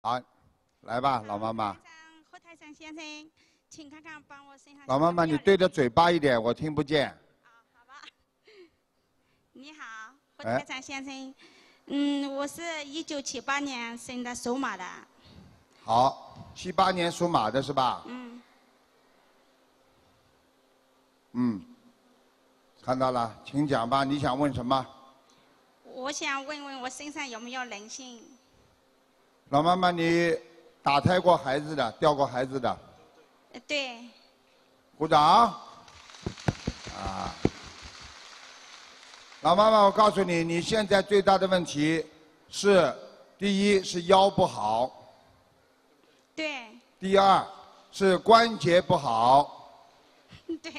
好，来吧，老妈妈。何台长先生，请看看帮我身上。老妈妈，你对着嘴巴一点，我听不见。好吧。你好，何台长先生。嗯，我是一九七八年生的，属马的。好，七八年属马的是吧？嗯。嗯。看到了，请讲吧，你想问什么？我想问问我身上有没有人性？老妈妈，你打胎过孩子的，掉过孩子的？呃，对。鼓掌。啊。老妈妈，我告诉你，你现在最大的问题是，第一是腰不好。对。第二是关节不好。对。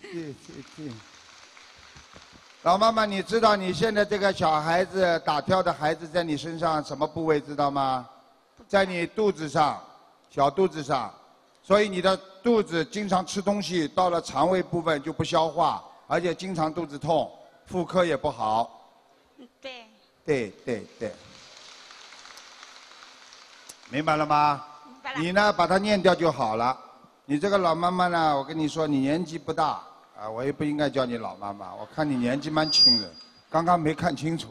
对对对。老妈妈，你知道你现在这个小孩子打跳的孩子在你身上什么部位知道吗？在你肚子上，小肚子上，所以你的肚子经常吃东西，到了肠胃部分就不消化，而且经常肚子痛，妇科也不好。对。对对对。明白了吗？明白了。你呢，把它念掉就好了。你这个老妈妈呢，我跟你说，你年纪不大。啊，我也不应该叫你老妈妈，我看你年纪蛮轻的，刚刚没看清楚，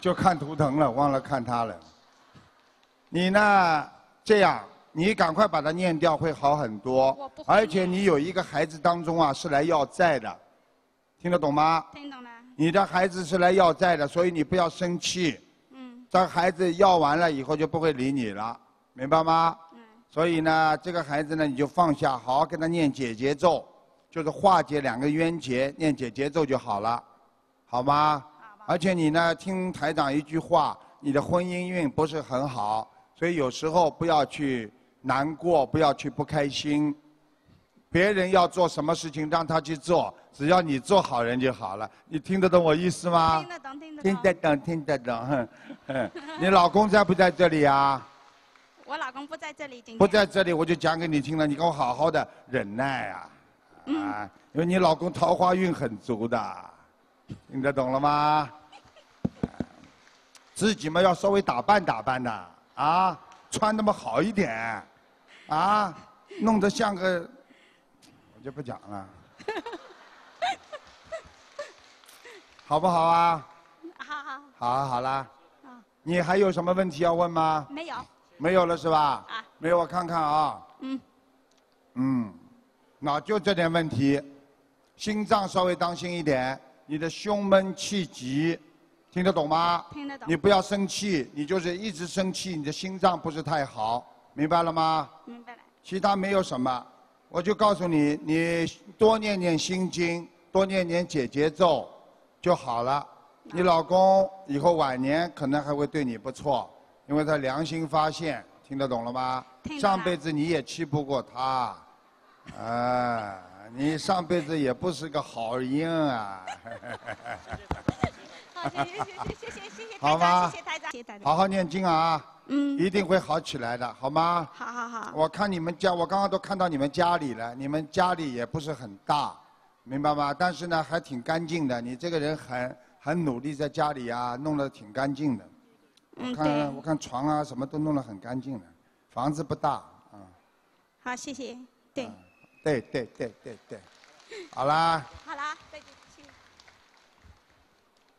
就看图腾了，忘了看他了。你呢？这样，你赶快把它念掉，会好很多。而且你有一个孩子当中啊，是来要债的，听得懂吗？听懂了。你的孩子是来要债的，所以你不要生气。嗯。这孩子要完了以后就不会理你了，明白吗？嗯。所以呢，这个孩子呢，你就放下，好好跟他念解结咒。就是化解两个冤结，念解节奏就好了，好吗？而且你呢，听台长一句话，你的婚姻运不是很好，所以有时候不要去难过，不要去不开心。别人要做什么事情，让他去做，只要你做好人就好了。你听得懂我意思吗？听得懂，听得懂。听得懂，听得懂。哼，哼。你老公在不在这里啊？我老公不在这里，今天。不在这里，我就讲给你听了。你给我好好的忍耐啊。啊，因为你老公桃花运很足的，听得懂了吗？自己嘛要稍微打扮打扮的，啊，穿那么好一点，啊，弄得像个，我就不讲了，好不好啊？好好。好，好啦。你还有什么问题要问吗？没有。没有了是吧？啊。没有，我看看啊。嗯。嗯。那就这点问题，心脏稍微当心一点，你的胸闷气急，听得懂吗？听得懂。你不要生气，你就是一直生气，你的心脏不是太好，明白了吗？明白了。其他没有什么，我就告诉你，你多念念心经，多念念解结咒，就好了。你老公以后晚年可能还会对你不错，因为他良心发现，听得懂了吗？上辈子你也气不过他。啊你上辈子也不是个好人啊。好谢谢谢谢谢谢谢谢谢谢大家谢谢大家好好念经啊嗯一定会好起来的好吗好好好我看你们家我刚刚都看到你们家里了你们家里也不是很大明白吗但是呢还挺干净的你这个人很很努力在家里啊弄得挺干净的我看我看床啊什么都弄得很干净的房子不大啊好谢谢对对对对对对，好啦。好啦。